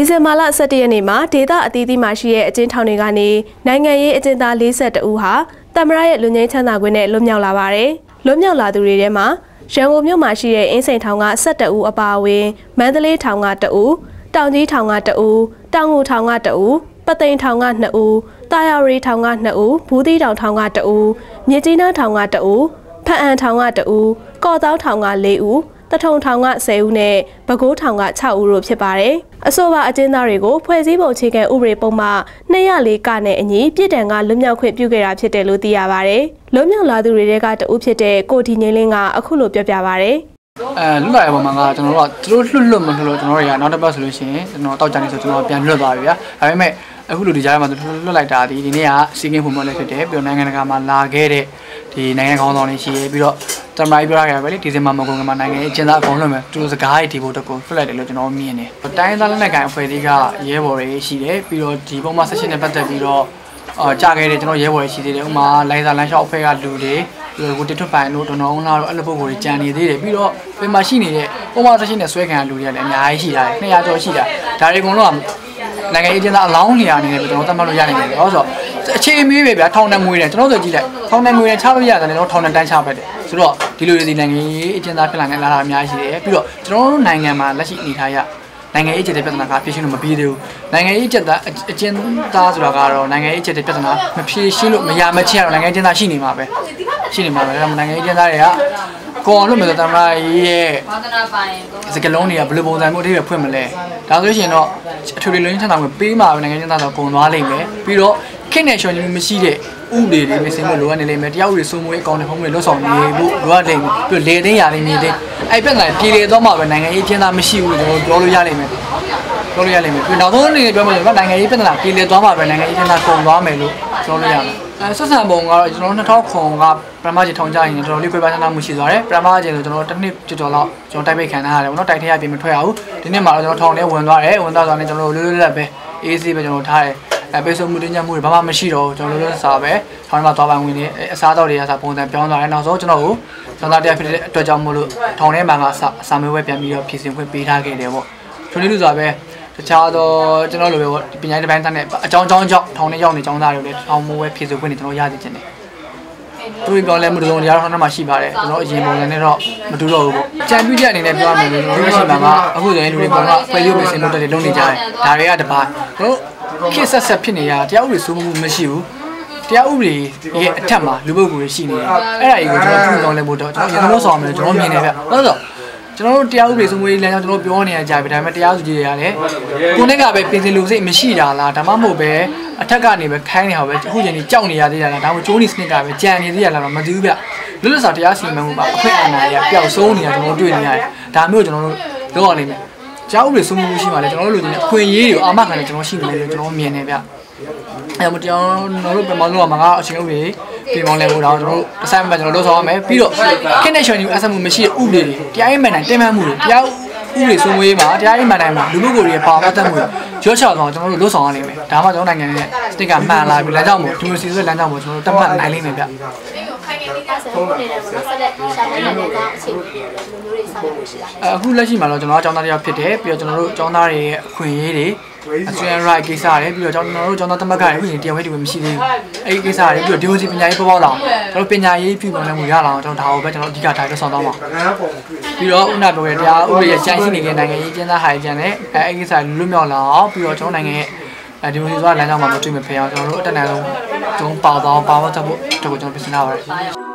ဒီဇင်ဘာလ17ရက်နေ့မှာဒေသအသီးသီးမှာရှိတဲ့အကျဉ်းထောင်တွေကနေနိုင်ငံရေးအကျဉ်းသား42ဦးဟာတမရရဲ့လူငင်းချမ်းသာခွင့်နဲ့လွတ်မြောက်လာပါတယ်။လွတ်မြောက်လာသူတွေထဲမှာရန်ကုန်မြို့မှာရှိတဲ့အင်းစိန်ထောင်က17ဦးအပါအဝင်မန္တလေးထောင်က2ဦးတောင်ကြီးထောင်က2ဦးတောင်ငူထောင်က2ဦးပသိမ်ထောင်က2ဦးတာယာရီထောင်က2ဦးဘူးသီးတောင်ထောင်က2ဦးမြစ်ကြီးနားထောင်က2ဦးဖအံထောင်က2ဦးကော့တောင်းထောင်က4ဦးတထုံထောင်က10ဦးနဲ့ပဲခူးထောင်က6ဦးတို့ဖြစ်ပါတယ်။ အဆိုပါအကျဉ်းသားတွေကိုဖွဲ့စည်းပုံအခြေခံဥပဒေပုံမှ204ကနဲ့အညီပြည်တံကလွတ်မြောက်ခွင့်ပြုခဲ့တာဖြစ်တယ်လို့သိရပါတယ်။လွတ်မြောက်လာသူတွေကတဦးဖြစ်တဲ့ကိုဒီငင်းလင်းကအခုလိုပြောပြပါဗျ။အဲလွတ်လာတဲ့ပုံမှာကကျွန်တော်တို့ကသူတို့လွတ်လွတ်မလွတ်လို့ကျွန်တော်တို့တွေကနောက်တစ်ပတ်ဆိုလို့ရှိရင်ကျွန်တော်တောက်ကြနေဆိုကျွန်တော်ပြန်လွတ်သွားပြီဗျာ။ဒါပေမဲ့အခုလိုဒီကြားထဲမှာလွတ်လိုက်တာဒီဒီနေ့ကစီကင်းဖို့မလည်းဖြစ်တယ်ပြီးတော့နိုင်ငံတကာမှာလာခဲ့တဲ့ဒီနိုင်ငံခေါင်းဆောင်တွေရှိရပြီးတော့ တမရိုင်းပြောရခဲ့ပဲလေဒီဇင်ဘာမကုန်ကမှာနိုင်ငံရေးအကျဉ်းသားအကုန်လုံးပဲသူတို့စကားတွေဒီဘုတ်တကူဖလိုက်တယ်လို့ကျွန်တော်မြင်တယ်တိုင်းသားလက်နက်ကိုင်အဖွဲ့တွေကရဲဘော်တွေရှိတယ်ပြီးတော့ဒီပုံမှန်ဆက်ရှင်နဲ့ပတ်သက်ပြီးတော့အာကြာခဲ့တယ်ကျွန်တော်ရဲဘော်တွေရှိသေးတယ်ဥမာလိုင်းစာလမ်းလျှောက်အဖွဲ့ကလူတွေပြီးတော့ကိုတစ်ထွတ်ပိုင်တို့ဒေါ်နော်အောင်လာတို့အဲ့လိုပုံကိုကြံနေသေးတယ်ပြီးတော့ပြင်မှာရှိနေတဲ့ပုံမှန်ဆက်ရှင်နဲ့ဆွဲခံရလူတွေကလည်းအများကြီးရှိတာ200ကျော်ရှိတာဒါတွေအကုန်လုံးကနိုင်ငံရေးအကျဉ်းသားအလောင်းလျာနေတယ်ကျွန်တော်သတ်မှတ်လို့ရနိုင်တယ်ဟုတ်ဆို အခြေအမေးပဲဗျာထောင်နဲ့မွေးတယ်ကျွန်တော်တို့ကြည့်လိုက်ထောင်နဲ့မွေးတယ်ချလို့ရတယ်ကျွန်တော်ထောင်နဲ့တန်းချပက်တယ်ဆိုတော့ဒီလိုဒီနိုင်ငံရေးအကျဉ်းသားဖြစ်လာနိုင်လာတာအများကြီးရှိတယ်ပြီးတော့ကျွန်တော်တို့နိုင်ငံမှာလက်ရှိအနေထားရနိုင်ငံရေးအခြေတဲ့ပြဿနာကဖြေရှင်းလို့မပြီးသေးဘူးနိုင်ငံရေးချက်သားအကျဉ်းသားဆိုတာကတော့နိုင်ငံရေးချက်တဲ့ပြဿနာမဖြေရှင်းလို့မရမချင်းရတော့နိုင်ငံရေးအကျဉ်းသားရှိနေမှာပဲရှိနေမှာပဲဒါမှနိုင်ငံရေးအကျဉ်းသားတွေကကိုအောင်လို့မျိုးသမရာရဲ့ဝါသနာပိုင်စကလုံးတွေကဘယ်လိုပုံစံမျိုးအထိပဲဖွင့်မလဲဒါဆိုရင်တော့အထူးလေးလုံးချမ်းသာကိုပေးမှာပဲနိုင်ငံချင်းသားတော့ကုန်သွားလိမ့်မယ်ပြီးတော့ ခင်နဲ့ရှော်ညီမရှိတဲ့ဥပဒေတွေမစင်လို့လိုအပ်နေလိမ့်မယ်တရားဥပဒေစိုးမိုးရေးအကောင့်တွေဖုံးတွေလွတ်ဆောင်နေဖို့လိုအပ်လိမ့်မယ်ပြီးတော့လေသိန်းရာသိန်းမြေသိန်းအဲ့ပြဿနာပြည်လေတော့မှပဲနိုင်ငံရေးချင်းသားမရှိဘူးကျွန်တော်ပြောလို့ရလိမ့်မယ်ပြောလို့ရလိမ့်မယ်ပြီးနောက်ဆုံးအနေနဲ့ပြောမှဆိုတော့နိုင်ငံရေးပြဿနာပြည်လေသွားမှပဲနိုင်ငံရေးချင်းသားကုန်သွားမယ်လို့ပြောလို့ရမယ်အဲဆက်ဆံပုံကတော့ကျွန်တော်2000ခုကပရမကြီးထောင်ကြရင်တော်တော်လေးခွဲပါးဆန္ဒမှုရှိသွားတယ်ပရမကြီးဆိုကျွန်တော်တစ်နှစ်ကျော်ကျော်လောက်ကျွန်တော်တိုက်ပိတ်ခံထားရတယ်ဘောနော်တိုက်ထရပြင်မထွက်ရဘူးဒီနှစ်မှာတော့ကျွန်တော်ထောင်ထဲဝင်သွားတယ်ဝင်သွားသွားနေကျွန်တော်လွတ်လွတ်လပ်ပဲအေးဆေးပဲကျွန်တော်ထားတယ် အဲပေးဆုံးမှုတင်ကြမှုတွေဘာမှမရှိတော့ဘူးကျွန်တော်လွတ်လွတ်စာပဲထောင်ထဲမှာသွားပိုင်ဝင်နေအစားတော့တွေကစာပုံစံပြောင်းသွားတယ်နောက်ဆုံးကျွန်တော်ကိုကျောင်းသားတရားဖြစ်တဲ့အတွက်ကြောင့်မို့လို့ထောင်ထဲမှာကအစာမေးပွဲပြန်ပြီးတော့ဖြည့်ဆင်ခွင့်ပေးထားခဲ့တယ်ပေါ့ထိုနည်းလို့ဆိုတာပဲတခြားတော့ကျွန်တော်လိုပဲပေါ့ပညာရေးတစ်ပိုင်းသားနဲ့အကြောင်းအကြောင်းကြောင့်ထောင်ထဲရောက်နေကျောင်းသားတွေလည်းထောင်မိုးပဲဖြည့်ဆင်ခွင့်တွေကျွန်တော်ရသိချင်တယ်သူပြောလဲမှုတုံးတရားထောင်ထဲမှာရှိပါတယ်ကျွန်တော်အရင်ပုံစံနဲ့တော့မတူတော့ဘူးပေါ့ကြံပြည့်ချက်အနေနဲ့ပြောရမယ်လို့ကျွန်တော်ရှိမှာကအခုဆိုရင်လူတွေပုံကဖွဲ့ရုပ်ပဲစင်လို့တက်တယ်လုံးနေကြတယ်ဒါတွေကတပါကျွန်တော် ခေတ်ဆက်ဆက်ဖြစ်နေရတရားဥပဒေစိုးမိုးမှုမရှိဘူးတရားဥပဒေရဲ့အထက်မှာလူပုဂ္ဂိုလ်တွေရှိနေတယ်အဲ့ဒါကြီးကိုကျွန်တော်ပြုလုပ်လဲဖို့တော့ကျွန်တော်ရေသမောဆောင်မယ်ကျွန်တော်မြင်နေဗျဟုတ်ဆိုကျွန်တော်တို့တရားဥပဒေစိုးမိုးရေးလမ်းကြောင်းကျွန်တော်ပြောနေရကြပြီဒါပေမဲ့တရားစုကြည်တွေရတယ်ကိုနဲ့ကပဲပြင်ဆင်လူစိတ်မရှိတာလားဒါမှမဟုတ်ပဲအထက်ကနေပဲခိုင်းနေတာပဲအခုချိန်ကြီးကြောက်နေရသေးတာလားဒါမှမဟုတ်ကျိုးနေစနစ်ကပဲကြံနေသေးရလားတော့မသိဘူးဗျလွတ်လပ်စွာတရားစီမံမှုပါအခွင့်အာဏာရပျောက်ဆုံးနေတာကျွန်တော်တွေ့နေရတယ်ဒါမျိုးကျွန်တော်တို့လုပ်ရလိမ့်မယ် ကြားဥပဒေစိုးမိုးမှုရှိမှလည်းကျွန်တော်တို့လူတွေအခွင့်အရေးတွေကိုအာမခံနေကျွန်တော်ရှိနေတယ်ကျွန်တော်မြင်နေဗျအဲမတရားကျွန်တော်တို့ပြန်မလို့မှာကအချင်းဥပဒေပြင်ပေါင်းလဲဖို့တော့ကျွန်တော်တို့တစ်ဆိုင်မှာကျွန်တော်တို့လုပ်ဆောင်ရမယ်ပြီးတော့ connection ယူအဆက်မှုမရှိတဲ့ဥပဒေတွေတရားရေးမှန်တိုင်းတင်မှတ်မှုတွေတရားဥပဒေစိုးမိုးရေးမှာတရားရေးမှန်တိုင်းမှာလူမှုကိုယ်တွေပါပတ်သက်မှုတွေရောချောက်တော့ကျွန်တော်တို့လုပ်ဆောင်ရနိုင်မယ်ဒါမှကျွန်တော်နိုင်ငံရဲ့စတစ်ကမှန်လာပြီလမ်းကြောင်းမို့ဒီမိုစီဆိုတဲ့လမ်းကြောင်းမို့ကျွန်တော်တို့တတ်မှတ်နိုင်လိမ့်မယ်ဗျ ခိုင်နေပြီးသားဆိုတော့နေတယ်ပေါ့နော်ဆက်လက်ရှာနေတယ်ကြောင့်အခြေအနေတွေလိုမျိုးတွေဆောင်ရွက်ဖို့ရှိတာအခုလက်ရှိမှာတော့ကျွန်တော်ကကျောင်းသားတယောက်ဖြစ်တယ်ပြီးတော့ကျွန်တော်တို့ကျောင်းသားတွေရဲ့အခွင့်အရေးတွေအဆွေ right ကိစ္စတွေပြီးတော့ကျွန်တော်တို့ကျောင်းသားသမဂ္ဂတွေအခုရင်တရားဝဲဒီဝဲမရှိသေးဘူးအဲ့ဒီကိစ္စတွေပြီးတော့ဒီလိုစီပညာရေးပေါ်ပေါက်လာအောင်ကျွန်တော်ပညာရေးပြုလုပ်နိုင်မှုရလာအောင်ကျွန်တော်ဒါကိုပဲကျွန်တော်အဓိကထားလုပ်ဆောင်သွားမှာပြီးတော့ဥနာပြောရတရားဥပဒေရဲ့ကျန်းရှိနေတဲ့နိုင်ငံရေးကျန်းသားဟာကျန်တဲ့အဲ့ဒီကိစ္စလွတ်မြောက်လာအောင်ပြီးတော့ကျွန်တော်နိုင်ငံရဲ့အဲဒီလိုဆိုတာလမ်းကြောင်းမှာမတွေ့မဖျောင်းကျွန်တော်တို့အတက်နိုင်ဆုံးကျွန်တော်ပါတော့ပါဝတ်ချက်ဖို့ကျွန်တော်ပြင်ဆင်ထားပါတယ်